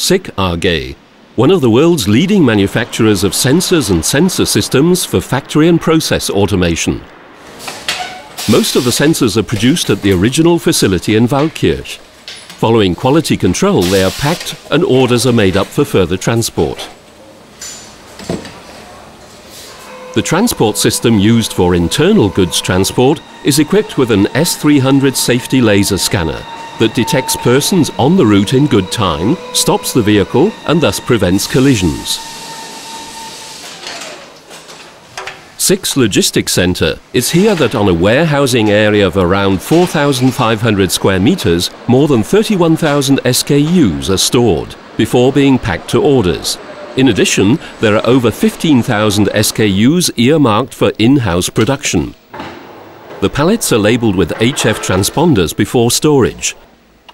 SICK AG, one of the world's leading manufacturers of sensors and sensor systems for factory and process automation. Most of the sensors are produced at the original facility in Waldkirch. Following quality control, they are packed and orders are made up for further transport. The transport system used for internal goods transport is equipped with an S300 safety laser scanner that detects persons on the route in good time, stops the vehicle and thus prevents collisions. SICK's Logistics Centre is here that on a warehousing area of around 4,500 square metres, more than 31,000 SKUs are stored before being packed to orders. In addition, there are over 15,000 SKUs earmarked for in-house production. The pallets are labelled with HF transponders before storage.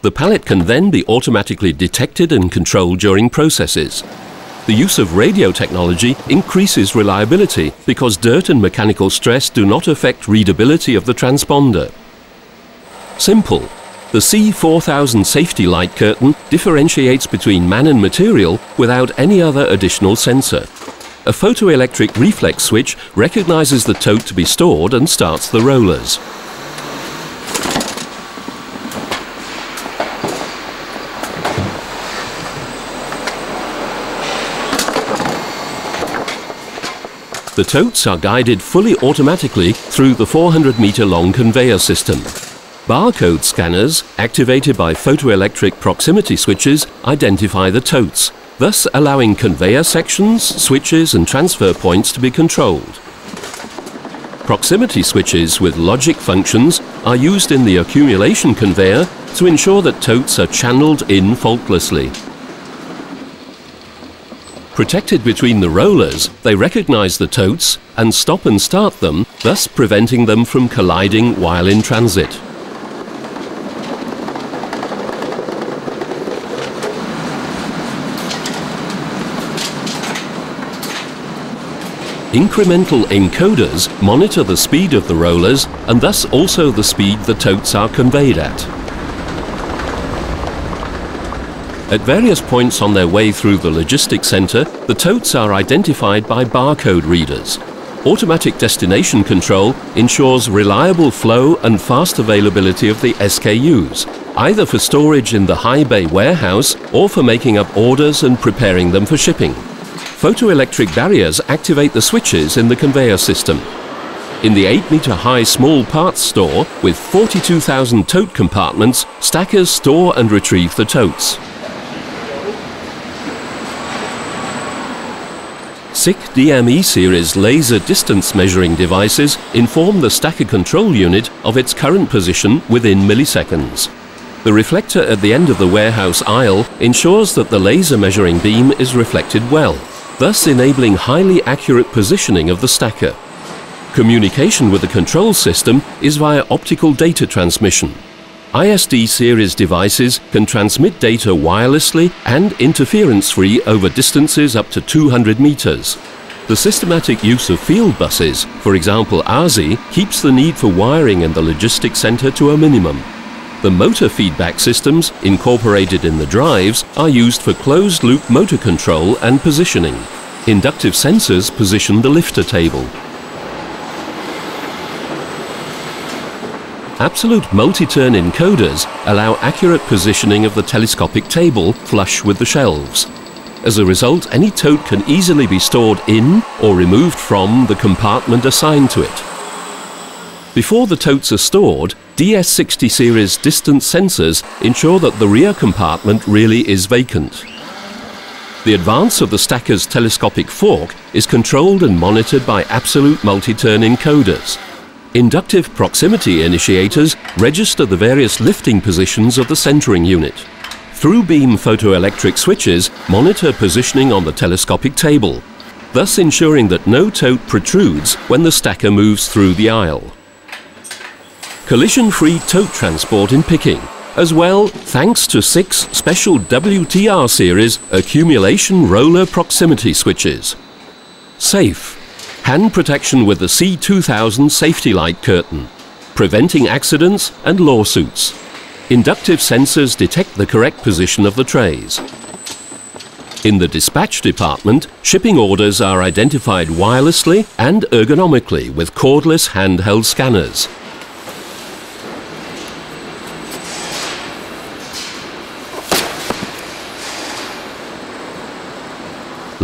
The pallet can then be automatically detected and controlled during processes. The use of radio technology increases reliability because dirt and mechanical stress do not affect readability of the transponder. Simple, the C4000 safety light curtain differentiates between man and material without any other additional sensor. A photoelectric reflex switch recognizes the tote to be stored and starts the rollers. The totes are guided fully automatically through the 400 meter long conveyor system. Barcode scanners, activated by photoelectric proximity switches, identify the totes, thus allowing conveyor sections, switches and transfer points to be controlled. Proximity switches with logic functions are used in the accumulation conveyor to ensure that totes are channeled in faultlessly. Protected between the rollers, they recognize the totes and stop and start them, thus preventing them from colliding while in transit. Incremental encoders monitor the speed of the rollers and thus also the speed the totes are conveyed at. At various points on their way through the logistics centre, the totes are identified by barcode readers. Automatic destination control ensures reliable flow and fast availability of the SKUs, either for storage in the high bay warehouse or for making up orders and preparing them for shipping. Photoelectric barriers activate the switches in the conveyor system. In the 8 metre high small parts store with 42,000 tote compartments, stackers store and retrieve the totes. SICK DME series laser distance measuring devices inform the stacker control unit of its current position within milliseconds. The reflector at the end of the warehouse aisle ensures that the laser measuring beam is reflected well thus enabling highly accurate positioning of the stacker. Communication with the control system is via optical data transmission. ISD series devices can transmit data wirelessly and interference-free over distances up to 200 meters. The systematic use of field buses, for example ASI, keeps the need for wiring in the logistics center to a minimum. The motor feedback systems, incorporated in the drives, are used for closed-loop motor control and positioning. Inductive sensors position the lifter table. Absolute multi-turn encoders allow accurate positioning of the telescopic table flush with the shelves. As a result, any tote can easily be stored in or removed from the compartment assigned to it. Before the totes are stored, DS60 series distance sensors ensure that the rear compartment really is vacant. The advance of the stacker's telescopic fork is controlled and monitored by absolute multi-turn encoders. Inductive proximity initiators register the various lifting positions of the centering unit. Through-beam photoelectric switches monitor positioning on the telescopic table, thus ensuring that no tote protrudes when the stacker moves through the aisle collision-free tote transport in picking, as well thanks to six special WTR series accumulation roller proximity switches. Safe, hand protection with the C2000 safety light curtain, preventing accidents and lawsuits. Inductive sensors detect the correct position of the trays. In the dispatch department, shipping orders are identified wirelessly and ergonomically with cordless handheld scanners.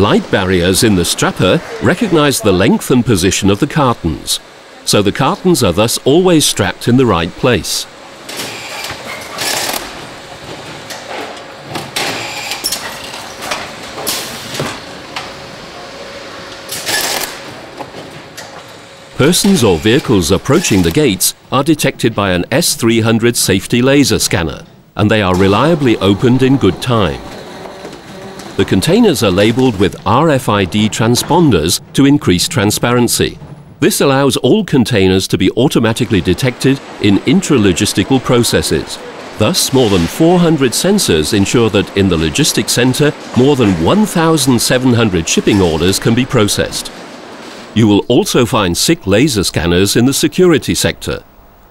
Light barriers in the strapper recognize the length and position of the cartons, so the cartons are thus always strapped in the right place. Persons or vehicles approaching the gates are detected by an S300 safety laser scanner, and they are reliably opened in good time. The containers are labelled with RFID transponders to increase transparency. This allows all containers to be automatically detected in intralogistical processes. Thus, more than 400 sensors ensure that in the logistics centre, more than 1,700 shipping orders can be processed. You will also find SICK laser scanners in the security sector.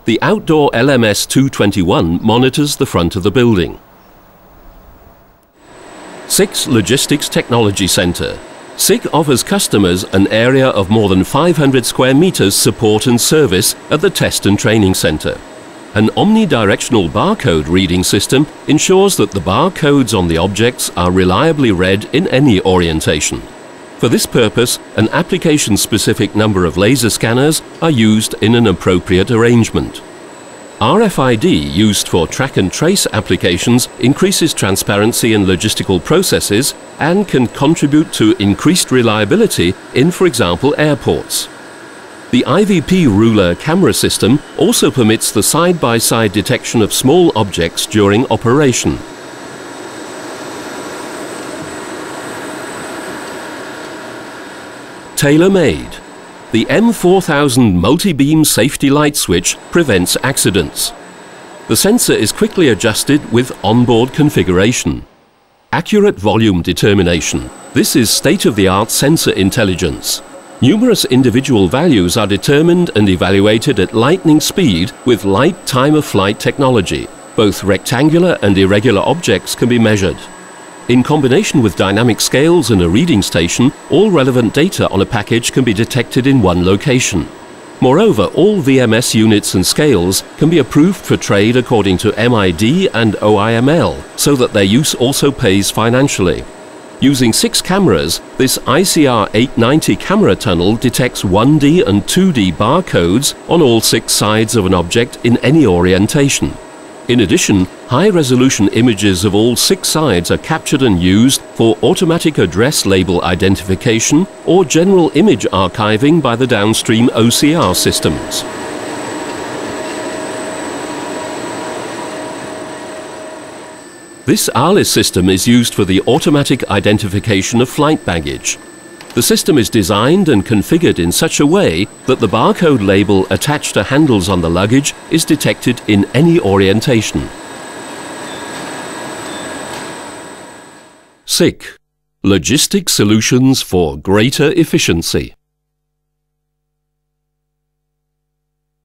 The outdoor LMS 221 monitors the front of the building. SICK's Logistics Technology Centre. SICK offers customers an area of more than 500 square metres support and service at the test and training centre. An omnidirectional barcode reading system ensures that the barcodes on the objects are reliably read in any orientation. For this purpose, an application-specific number of laser scanners are used in an appropriate arrangement. RFID used for track and trace applications increases transparency in logistical processes and can contribute to increased reliability in, for example, airports. The IVP ruler camera system also permits the side-by-side -side detection of small objects during operation. Tailor-made the M4000 multi-beam safety light switch prevents accidents. The sensor is quickly adjusted with onboard configuration. Accurate volume determination. This is state-of-the-art sensor intelligence. Numerous individual values are determined and evaluated at lightning speed with light time of flight technology. Both rectangular and irregular objects can be measured. In combination with dynamic scales and a reading station, all relevant data on a package can be detected in one location. Moreover, all VMS units and scales can be approved for trade according to MID and OIML, so that their use also pays financially. Using six cameras, this ICR 890 camera tunnel detects 1D and 2D barcodes on all six sides of an object in any orientation. In addition, high-resolution images of all six sides are captured and used for automatic address label identification or general image archiving by the downstream OCR systems. This ALIS system is used for the automatic identification of flight baggage. The system is designed and configured in such a way that the barcode label attached to handles on the luggage is detected in any orientation. SICK Logistic Solutions for Greater Efficiency